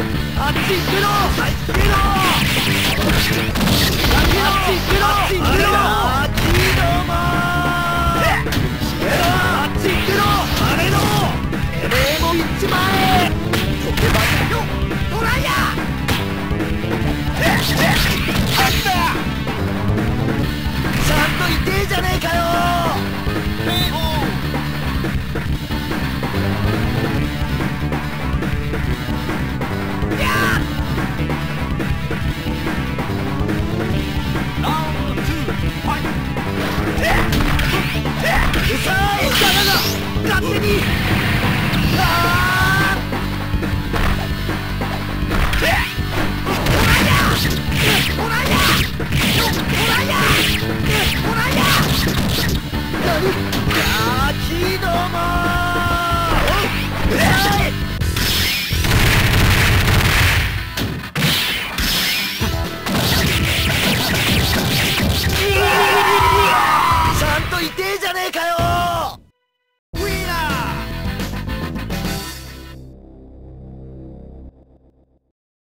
あっち行くぞ！ガキども